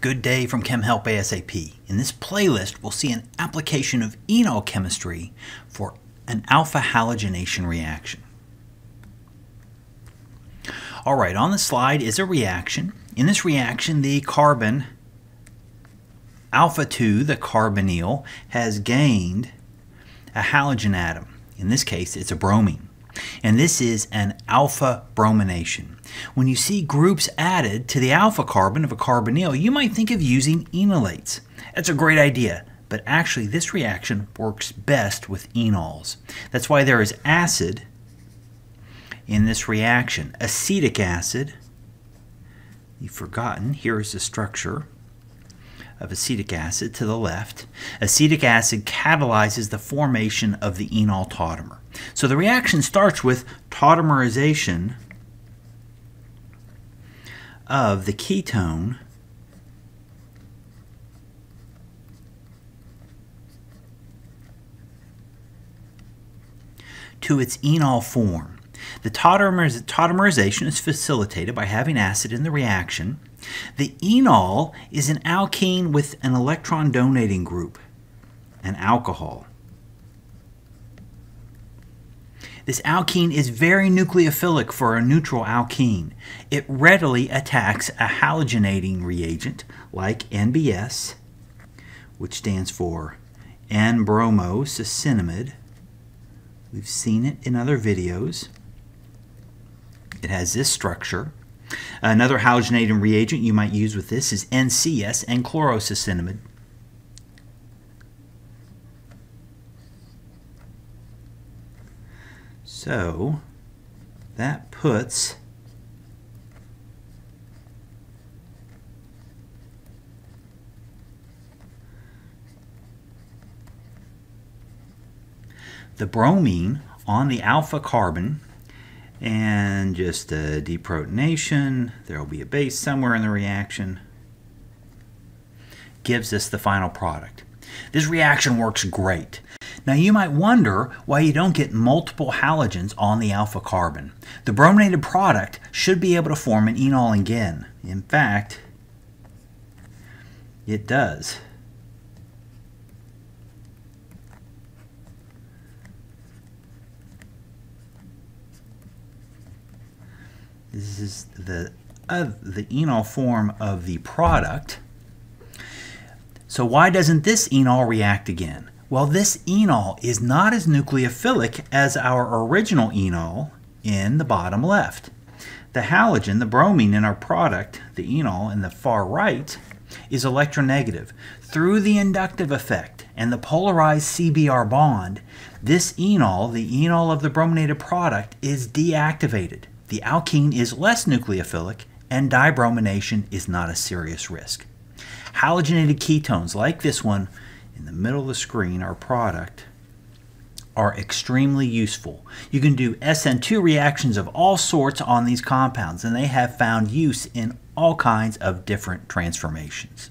Good day from ChemHelp ASAP. In this playlist, we'll see an application of enol chemistry for an alpha halogenation reaction. All right, on the slide is a reaction. In this reaction, the carbon alpha 2, the carbonyl, has gained a halogen atom. In this case, it's a bromine. And this is an alpha bromination. When you see groups added to the alpha carbon of a carbonyl, you might think of using enolates. That's a great idea, but actually this reaction works best with enols. That's why there is acid in this reaction. Acetic acid, you've forgotten, here is the structure of acetic acid to the left. Acetic acid catalyzes the formation of the enol tautomer. So the reaction starts with tautomerization of the ketone to its enol form. The tautomerization is facilitated by having acid in the reaction. The enol is an alkene with an electron donating group, an alcohol. This alkene is very nucleophilic for a neutral alkene. It readily attacks a halogenating reagent like NBS, which stands for N-bromosuccinimide. We've seen it in other videos. It has this structure. Another halogenating reagent you might use with this is NCS, N-chlorosuccinimide. So that puts the bromine on the alpha carbon and just a deprotonation. There will be a base somewhere in the reaction. Gives us the final product. This reaction works great. Now you might wonder why you don't get multiple halogens on the alpha carbon. The brominated product should be able to form an enol again. In fact, it does. This is the, uh, the enol form of the product. So why doesn't this enol react again? Well, this enol is not as nucleophilic as our original enol in the bottom left. The halogen, the bromine in our product, the enol in the far right, is electronegative. Through the inductive effect and the polarized CBr bond, this enol, the enol of the brominated product, is deactivated. The alkene is less nucleophilic and dibromination is not a serious risk. Halogenated ketones like this one in the middle of the screen, our product, are extremely useful. You can do SN2 reactions of all sorts on these compounds, and they have found use in all kinds of different transformations.